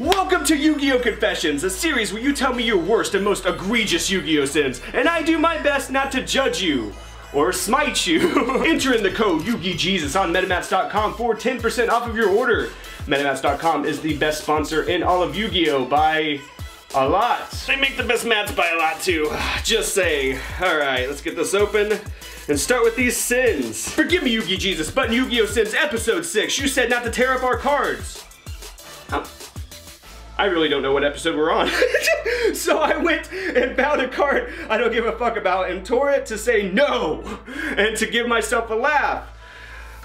Welcome to Yu-Gi-Oh! Confessions, a series where you tell me your worst and most egregious Yu-Gi-Oh! sins, and I do my best not to judge you. Or smite you. Enter in the code YugiJesus on MetaMats.com for 10% off of your order. MetaMats.com is the best sponsor in all of Yu-Gi-Oh! by a lot. They make the best mats by a lot too. Just saying. Alright, let's get this open and start with these sins. Forgive me, Yugi Jesus, but in Yu-Gi-Oh! Sins Episode 6, you said not to tear up our cards. Huh? I really don't know what episode we're on. so I went and found a card I don't give a fuck about and tore it to say no and to give myself a laugh.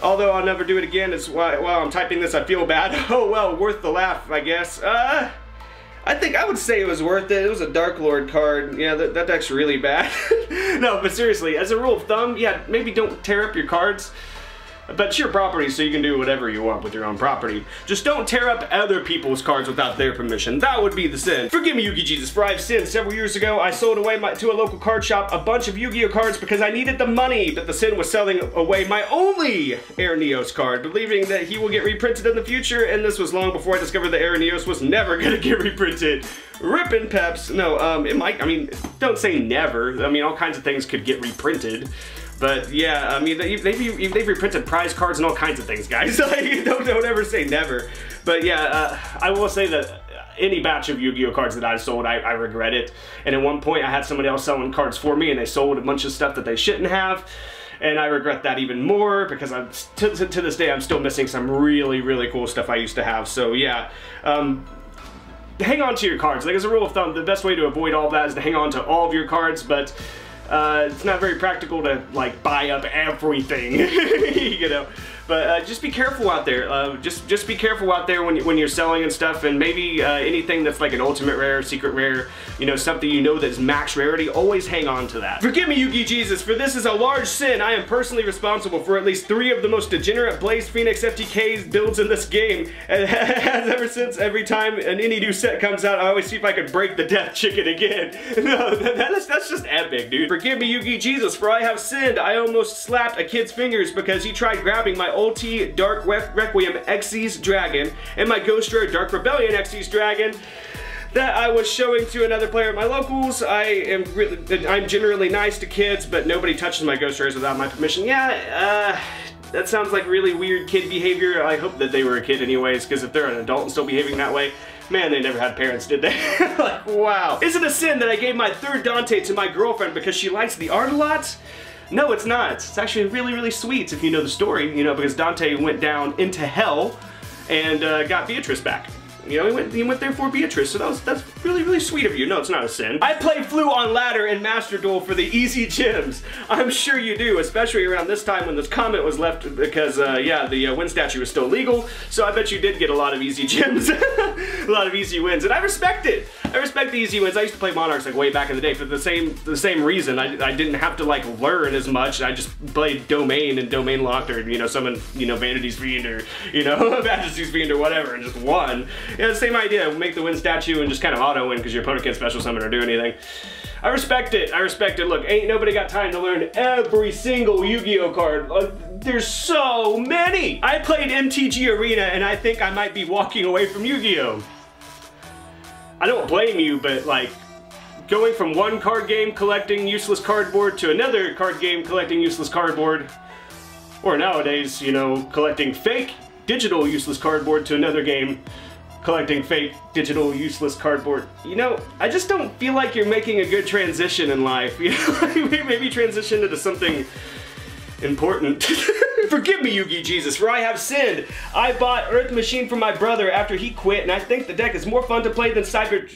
Although I'll never do it again, it's while, while I'm typing this I feel bad. Oh well, worth the laugh, I guess. Uh, I think I would say it was worth it. It was a Dark Lord card. Yeah, that, that deck's really bad. no, but seriously, as a rule of thumb, yeah, maybe don't tear up your cards. But it's your property, so you can do whatever you want with your own property. Just don't tear up other people's cards without their permission. That would be the sin. Forgive me, Yugi Jesus, for I've sinned. Several years ago, I sold away my, to a local card shop a bunch of Yu-Gi-Oh cards because I needed the money. But the sin was selling away my only Air Neos card, believing that he will get reprinted in the future. And this was long before I discovered that Air Neos was never gonna get reprinted. Rippin' peps. No, um, it might, I mean, don't say never. I mean, all kinds of things could get reprinted. But yeah, I mean, they've, they've, reprinted prize cards and all kinds of things, guys. like, don't, don't ever say never. But yeah, uh, I will say that any batch of Yu-Gi-Oh cards that I sold, I, I, regret it. And at one point, I had somebody else selling cards for me, and they sold a bunch of stuff that they shouldn't have. And I regret that even more because I'm to, to, this day I'm still missing some really really cool stuff I used to have. So yeah, um, hang on to your cards. Like as a rule of thumb, the best way to avoid all that is to hang on to all of your cards. But uh, it's not very practical to like buy up everything, you know. But uh, just be careful out there. Uh, just just be careful out there when, when you're selling and stuff. And maybe uh, anything that's like an ultimate rare, secret rare, you know, something you know that's max rarity, always hang on to that. Forgive me, Yugi Jesus, for this is a large sin. I am personally responsible for at least three of the most degenerate Blaze Fenix FTK builds in this game. And has ever since every time an any new set comes out, I always see if I could break the Death Chicken again. no, that is, that's just epic, dude. Forgive me, Yugi Jesus, for I have sinned. I almost slapped a kid's fingers because he tried grabbing my Ulti Dark Requiem Xyz Dragon and my Ghost Rare Dark Rebellion Xyz Dragon that I was showing to another player at my locals. I am really, I'm generally nice to kids, but nobody touches my Ghost Rares without my permission. Yeah, uh, that sounds like really weird kid behavior. I hope that they were a kid anyways, because if they're an adult and still behaving that way, man, they never had parents, did they? like, wow. Is it a sin that I gave my third Dante to my girlfriend because she likes the art a lot? No, it's not. It's actually really, really sweet if you know the story, you know, because Dante went down into hell and uh, got Beatrice back. You know, he went, he went there for Beatrice, so that was, that's really, really sweet of you. No, it's not a sin. I play Flu on ladder and Master Duel for the easy gems. I'm sure you do, especially around this time when this comment was left because, uh, yeah, the uh, win statue was still legal, so I bet you did get a lot of easy gems. a lot of easy wins, and I respect it. I respect the easy wins. I used to play Monarchs like way back in the day for the same the same reason. I, I didn't have to like learn as much. I just played Domain and Domain Locked or, you know, summon, you know, Vanity's Fiend or, you know, Majesty's Fiend or whatever and just won. Yeah, same idea. Make the win statue and just kind of auto win because your opponent can't special summon or do anything. I respect it. I respect it. Look, ain't nobody got time to learn every single Yu-Gi-Oh card. Uh, there's so many. I played MTG Arena and I think I might be walking away from Yu-Gi-Oh. I don't blame you, but like, going from one card game collecting useless cardboard to another card game collecting useless cardboard, or nowadays, you know, collecting fake digital useless cardboard to another game collecting fake digital useless cardboard. You know, I just don't feel like you're making a good transition in life. You know, maybe transition into something important. Forgive me, Yugi Jesus, for I have sinned. I bought Earth Machine for my brother after he quit, and I think the deck is more fun to play than Cyber...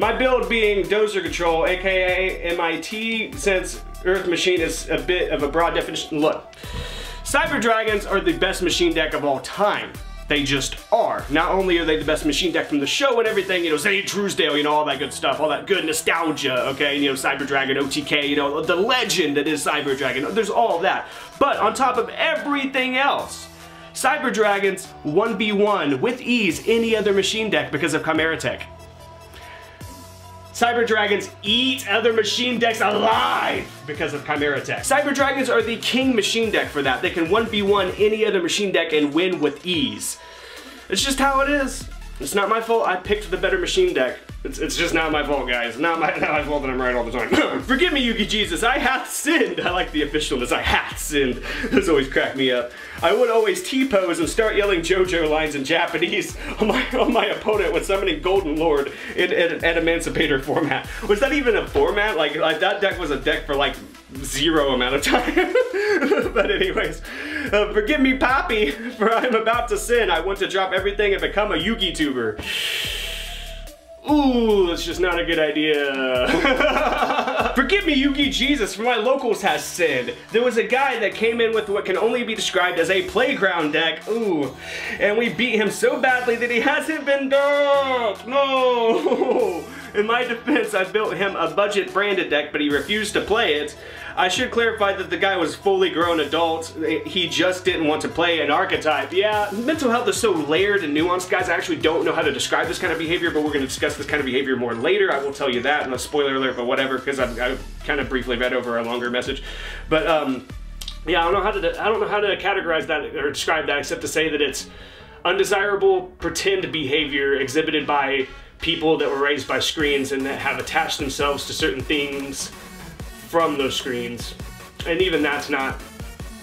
My build being Dozer Control, aka MIT, since Earth Machine is a bit of a broad definition. Look, Cyber Dragons are the best machine deck of all time. They just are. Not only are they the best machine deck from the show and everything, you know, Zane Truesdale, you know, all that good stuff, all that good nostalgia, okay, you know, Cyber Dragon, OTK, you know, the legend that is Cyber Dragon, there's all that. But on top of everything else, Cyber Dragons 1v1 with ease any other machine deck because of Chimera Tech. Cyber Dragons eat other machine decks alive because of Chimera Tech. Cyber Dragons are the king machine deck for that. They can 1v1 any other machine deck and win with ease. It's just how it is. It's not my fault I picked the better machine deck. It's, it's just not my fault, guys. Not my, not my fault that I'm right all the time. Forgive me, Yugi Jesus. I hath sinned. I like the officialness. I hath sinned. This always cracked me up. I would always T-pose and start yelling JoJo lines in Japanese on my on my opponent when summoning Golden Lord in, in, in Emancipator format. Was that even a format? Like, like that deck was a deck for like zero amount of time. but anyways, uh, forgive me, Poppy, for I'm about to sin. I want to drop everything and become a Yugi tuber. Ooh, that's just not a good idea. Forgive me, Yugi Jesus, for my locals has sinned. There was a guy that came in with what can only be described as a playground deck. Ooh, and we beat him so badly that he hasn't been dubbed. No. In my defense, I built him a budget branded deck, but he refused to play it. I should clarify that the guy was fully grown adult. He just didn't want to play an archetype. Yeah, mental health is so layered and nuanced, guys. I actually don't know how to describe this kind of behavior, but we're going to discuss this kind of behavior more later. I will tell you that, and a spoiler alert, but whatever, because I've, I've kind of briefly read over a longer message. But um, yeah, I don't know how to I don't know how to categorize that or describe that except to say that it's undesirable pretend behavior exhibited by people that were raised by screens and that have attached themselves to certain things from those screens. And even that's not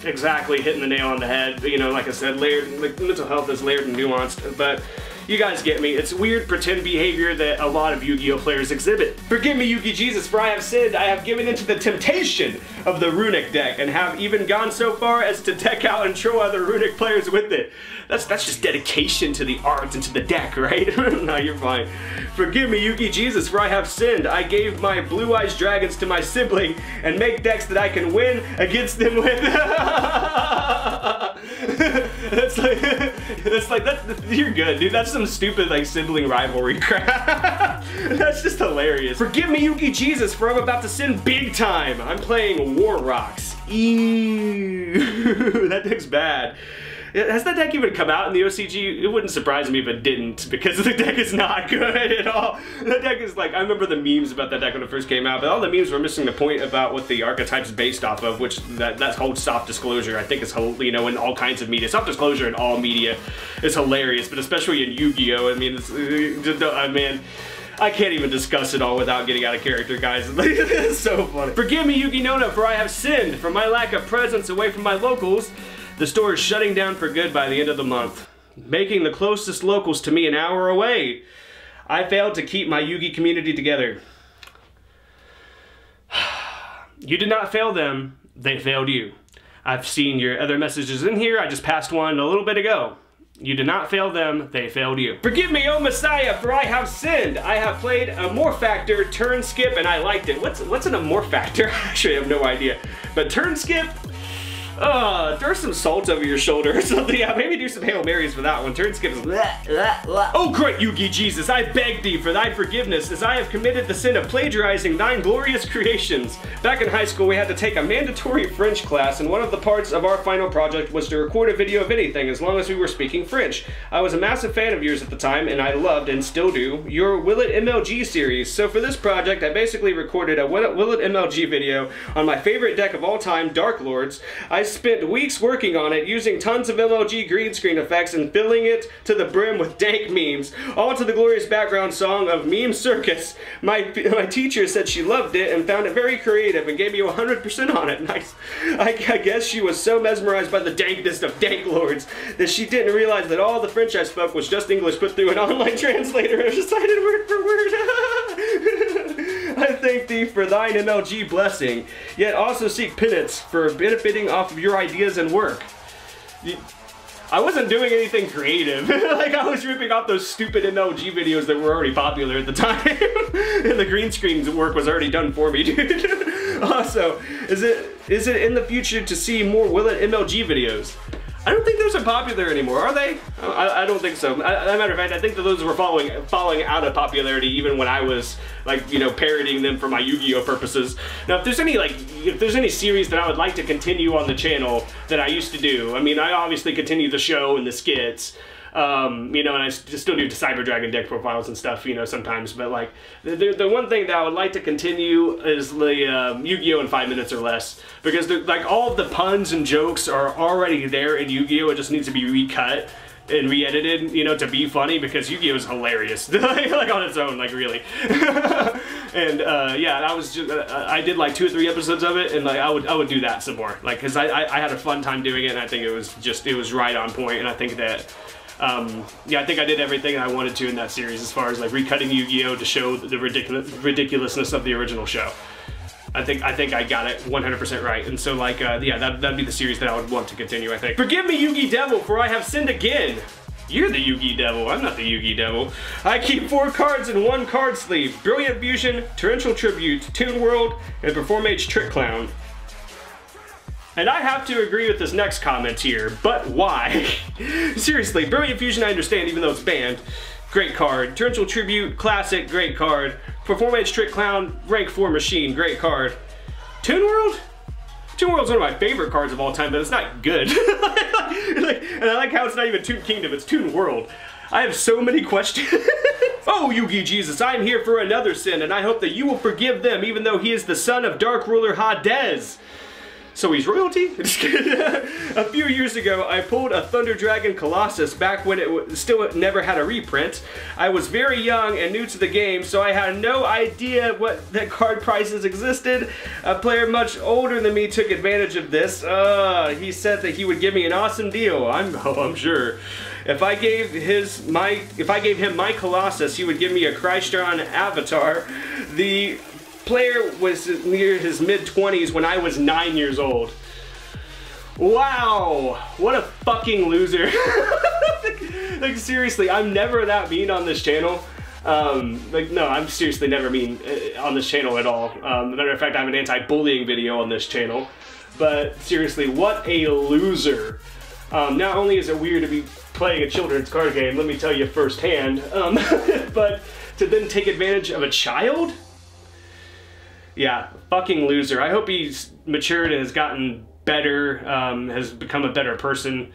exactly hitting the nail on the head. You know, like I said, layered, like mental health is layered and nuanced, but you guys get me. It's weird pretend behavior that a lot of Yu-Gi-Oh players exhibit. Forgive me, Yugi Jesus, for I have sinned. I have given into the temptation of the Runick deck and have even gone so far as to deck out and throw other Runick players with it. That's that's just dedication to the art and to the deck, right? no, you're fine. Forgive me, Yugi Jesus, for I have sinned. I gave my Blue Eyes Dragons to my sibling and make decks that I can win against them with. that's like, you're good, dude. That's some stupid, like, sibling rivalry crap. that's just hilarious. Forgive me, Yugi Jesus, for I'm about to sin big time. I'm playing War Rocks. Ew, that deck's bad. Has that deck even come out in the OCG? It wouldn't surprise me if it didn't, because the deck is not good at all. That deck is like, I remember the memes about that deck when it first came out, but all the memes were missing the point about what the archetype's based off of, which that, that's called soft disclosure. I think it's, you know, in all kinds of media. Soft disclosure in all media is hilarious, but especially in Yu-Gi-Oh! I mean, it's, uh, I mean, I can't even discuss it all without getting out of character, guys. it's so funny. Forgive me, YugiNoNo, for I have sinned, for my lack of presence away from my locals. The store is shutting down for good by the end of the month, making the closest locals to me an hour away. I failed to keep my Yugi community together. You did not fail them, they failed you. I've seen your other messages in here, I just passed one a little bit ago. You did not fail them, they failed you. Forgive me, O Messiah, for I have sinned. I have played a Factor, Turn Skip, and I liked it. What's, what's an Amorphactor? Actually, I have no idea. But Turn Skip, uh, throw some salt over your shoulder or something. Yeah, maybe do some Hail Marys for that one. Turn skip is Oh great Yugi Jesus, I beg thee for thy forgiveness as I have committed the sin of plagiarizing thine glorious creations. Back in high school we had to take a mandatory French class and one of the parts of our final project was to record a video of anything as long as we were speaking French. I was a massive fan of yours at the time and I loved and still do your Will It MLG series. So for this project I basically recorded a Will it MLG video on my favorite deck of all time, Dark Lords. I spent weeks working on it, using tons of MLG green screen effects and filling it to the brim with dank memes, all to the glorious background song of Meme Circus. My, my teacher said she loved it and found it very creative and gave me 100% on it. Nice. I, I guess she was so mesmerized by the dankness of Dank Lords that she didn't realize that all the French I spoke was just English put through an online translator and recited word for word. I thank thee for thine MLG blessing, yet also seek penance for benefiting off of your ideas and work. I wasn't doing anything creative. like I was ripping off those stupid MLG videos that were already popular at the time. and the green screen work was already done for me, dude. also, is it is it in the future to see more Will It MLG videos? I don't think those are popular anymore, are they? I, I don't think so. As a matter of fact, I think that those were falling falling out of popularity even when I was like, you know, parodying them for my Yu-Gi-Oh purposes. Now, if there's any like, if there's any series that I would like to continue on the channel that I used to do, I mean, I obviously continue the show and the skits. Um, you know, and I still do Cyber Dragon deck profiles and stuff, you know, sometimes. But like, the, the one thing that I would like to continue is the um, Yu-Gi-Oh in five minutes or less, because like all the puns and jokes are already there in Yu-Gi-Oh. It just needs to be recut and re-edited, you know, to be funny because Yu-Gi-Oh is hilarious, like on its own, like really. and uh, yeah, I was just, uh, I did like two or three episodes of it, and like I would I would do that some more, like because I, I I had a fun time doing it, and I think it was just it was right on point, and I think that. Um, yeah, I think I did everything I wanted to in that series as far as like recutting Yu-Gi-Oh to show the ridiculous ridiculousness of the original show. I think I think I got it 100% right. And so like, uh, yeah, that, that'd be the series that I would want to continue, I think. Forgive me, Yugi Devil, for I have sinned again. You're the Yugi Devil, I'm not the Yugi Devil. I keep four cards in one card sleeve. Brilliant Fusion, Torrential Tribute, Toon World, and Performage Trick Clown. And I have to agree with this next comment here, but why? Seriously, Brilliant Fusion I understand even though it's banned. Great card. Torrential Tribute, classic, great card. Performage Trick Clown, rank 4 machine, great card. Toon World? Toon World's one of my favorite cards of all time, but it's not good. like, and I like how it's not even Toon Kingdom, it's Toon World. I have so many questions. oh, Yugi Jesus, I am here for another sin, and I hope that you will forgive them, even though he is the son of Dark Ruler Hades. So he's royalty? a few years ago, I pulled a Thunder Dragon Colossus back when it still never had a reprint. I was very young and new to the game, so I had no idea what the card prices existed. A player much older than me took advantage of this. Uh, he said that he would give me an awesome deal. I'm, oh, I'm sure. If I gave his my if I gave him my Colossus, he would give me a Crystron Avatar. The player was near his mid 20s when I was nine years old. Wow, what a fucking loser. like, seriously, I'm never that mean on this channel. Um, like, no, I'm seriously never mean uh, on this channel at all. Um, matter of fact, I have an anti-bullying video on this channel. But seriously, what a loser. Um, not only is it weird to be playing a children's card game, let me tell you firsthand, um, but to then take advantage of a child? Yeah, fucking loser. I hope he's matured and has gotten better, um, has become a better person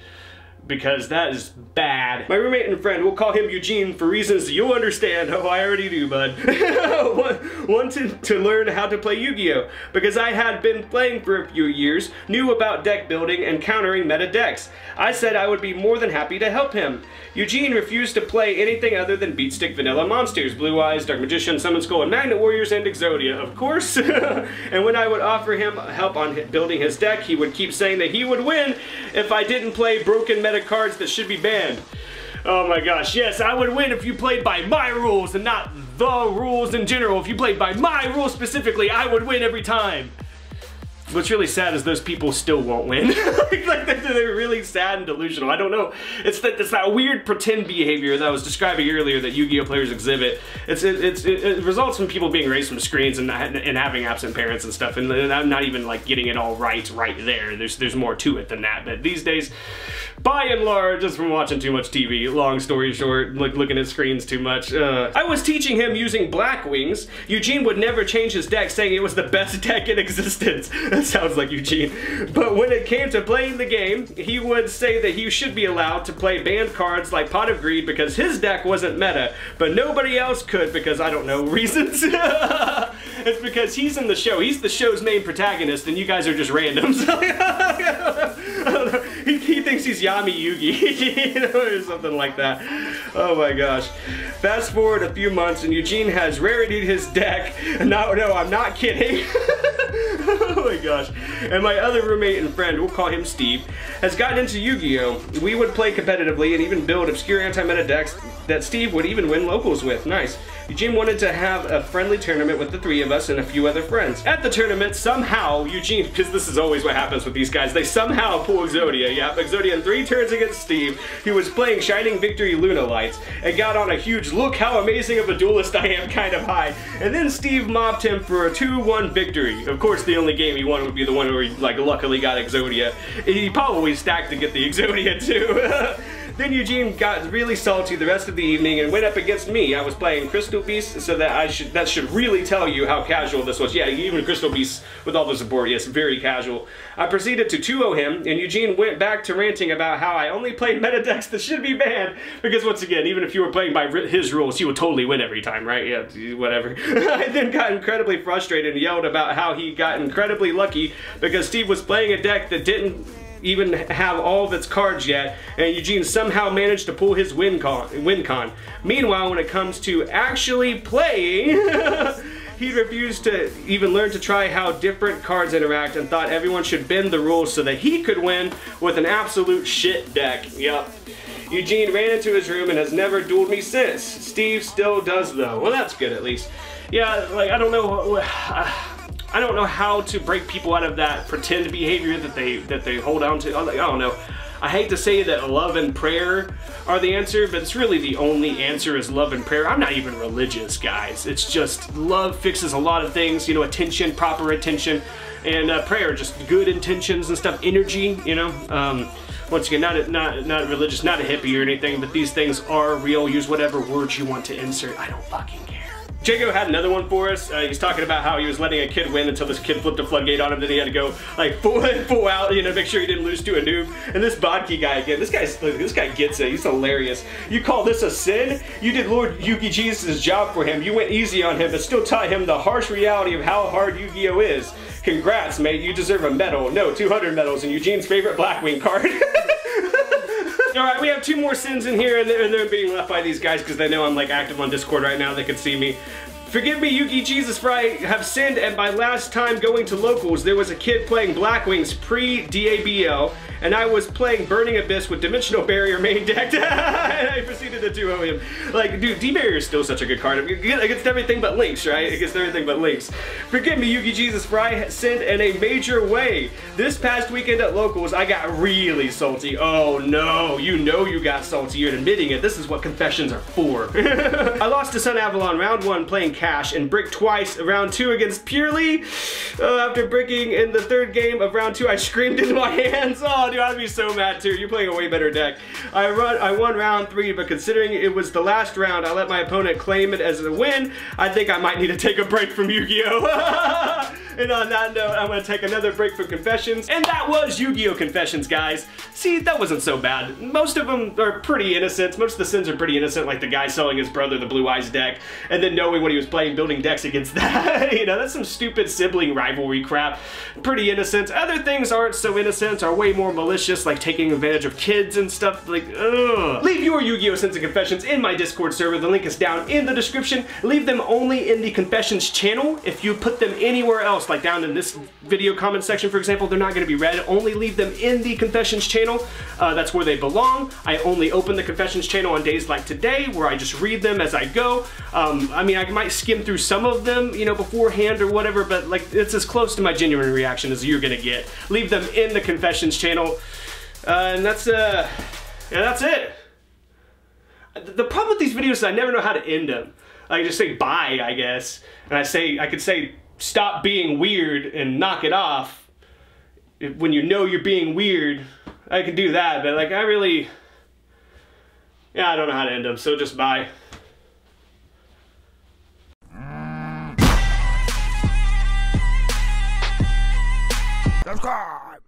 because that is bad. My roommate and friend, we'll call him Eugene for reasons you'll understand. Oh, I already do, bud. Wanted to learn how to play Yu-Gi-Oh! because I had been playing for a few years, knew about deck building and countering meta decks. I said I would be more than happy to help him. Eugene refused to play anything other than Beatstick Vanilla Monsters, Blue Eyes, Dark Magician, Summon Skull, and Magnet Warriors, and Exodia, of course. and when I would offer him help on building his deck, he would keep saying that he would win if I didn't play broken meta cards that should be banned. Oh my gosh, yes, I would win if you played by my rules and not the rules in general. If you played by my rules specifically, I would win every time. What's really sad is those people still won't win. like they're really sad and delusional. I don't know. It's that it's that weird pretend behavior that I was describing earlier that Yu-Gi-Oh players exhibit. It's it, it's it, it, results from people being raised from screens and and having absent parents and stuff. And I'm not even like getting it all right right there. There's there's more to it than that. But these days, by and large, just from watching too much TV. Long story short, like looking at screens too much. Uh, I was teaching him using Blackwings. Eugene would never change his deck, saying it was the best deck in existence. That sounds like Eugene. But when it came to playing the game, he would say that he should be allowed to play banned cards like Pot of Greed because his deck wasn't meta, but nobody else could because I don't know reasons. it's because he's in the show. He's the show's main protagonist and you guys are just randoms. He, he, thinks he's Yami Yugi, you know, or something like that. Oh my gosh. Fast forward a few months and Eugene has rarityed his deck. No, no, I'm not kidding. oh my gosh. And my other roommate and friend, we'll call him Steve, has gotten into Yu-Gi-Oh! We would play competitively and even build obscure anti-meta decks that Steve would even win locals with. Nice. Eugene wanted to have a friendly tournament with the three of us and a few other friends. At the tournament, somehow, Eugene, because this is always what happens with these guys, they somehow pull Exodia. Yeah, Exodia in three turns against Steve. He was playing Shining Victory Lunalights and got on a huge look how amazing of a duelist I am kind of high. And then Steve mopped him for a 2-1 victory. Of course, the only game he won would be the one where he, like, luckily got Exodia. He probably stacked to get the Exodia, too. Then Eugene got really salty the rest of the evening and went up against me. I was playing Crystal Beast, so that I should that should really tell you how casual this was. Yeah, even Crystal Beast with all the support, yes, very casual. I proceeded to 2-0 him, and Eugene went back to ranting about how I only played meta decks that should be banned. Because once again, even if you were playing by his rules, he would totally win every time, right? Yeah, whatever. I then got incredibly frustrated and yelled about how he got incredibly lucky because Steve was playing a deck that didn't even have all of its cards yet, and Eugene somehow managed to pull his win con. Win con. Meanwhile, when it comes to actually playing, he refused to even learn to try how different cards interact and thought everyone should bend the rules so that he could win with an absolute shit deck. Yep. Eugene ran into his room and has never dueled me since. Steve still does though. Well, that's good at least. Yeah, like I don't know. Uh, I don't know how to break people out of that pretend behavior that they that they hold on to. I don't know. I hate to say that love and prayer are the answer, but it's really the only answer is love and prayer. I'm not even religious, guys. It's just love fixes a lot of things, you know, attention, proper attention, and uh, prayer, just good intentions and stuff, energy, you know. Um, once again, not, a, not, not religious, not a hippie or anything, but these things are real. Use whatever words you want to insert. I don't fucking care. Jago had another one for us. Uh, he's talking about how he was letting a kid win until this kid flipped a floodgate on him. Then he had to go like full full out, you know, make sure he didn't lose to a noob. And this Bodki guy again, this guy's this guy gets it. He's hilarious. You call this a sin? You did Lord Yugi Jesus' job for him. You went easy on him, but still taught him the harsh reality of how hard Yu-Gi-Oh is. Congrats, mate. You deserve a medal. No, 200 medals and Eugene's favorite Blackwing card. All right, we have two more sins in here, and they're, they're being left by these guys because they know I'm like active on Discord right now. They can see me. Forgive me, Yugi Jesus, for I have sinned, and by last time going to locals, there was a kid playing Blackwings pre-DABL, and I was playing Burning Abyss with Dimensional Barrier main decked, and I proceeded to duo him. Like, dude, D-Barrier is still such a good card. Against everything but links, right? Against everything but links. Forgive me, Yugi Jesus, for I sinned in a major way. This past weekend at locals, I got really salty. Oh no, you know you got salty. You're admitting it. This is what confessions are for. I lost to Sunavalon round one playing cash and bricked twice round two against Purrely. Uh, after bricking in the third game of round two, I screamed into my hands. Oh, dude, I'd be so mad too. You're playing a way better deck. I run, I won round three, but considering it was the last round, I let my opponent claim it as a win. I think I might need to take a break from Yu-Gi-Oh! And on that note, I'm gonna take another break for confessions. And that was Yu-Gi-Oh! Confessions, guys. See, that wasn't so bad. Most of them are pretty innocent. Most of the sins are pretty innocent, like the guy selling his brother the Blue Eyes deck, and then knowing what he was playing, building decks against that. you know, that's some stupid sibling rivalry crap. Pretty innocent. Other things aren't so innocent, are way more malicious, like taking advantage of kids and stuff. Like, ugh. Leave your Yu-Gi-Oh! sins and confessions in my Discord server. The link is down in the description. Leave them only in the confessions channel. If you put them anywhere else, like down in this video comment section, for example, they're not going to be read. Only leave them in the confessions channel. Uh, that's where they belong. I only open the confessions channel on days like today, where I just read them as I go. Um, I mean, I might skim through some of them, you know, beforehand or whatever, but like it's as close to my genuine reaction as you're gonna get. Leave them in the confessions channel, uh, and that's uh, yeah, that's it. The problem with these videos is I never know how to end them. I just say bye, I guess, and I say I could say stop being weird and knock it off when you know you're being weird. I can do that, but like I really, yeah, I don't know how to end them, so just bye. Subscribe.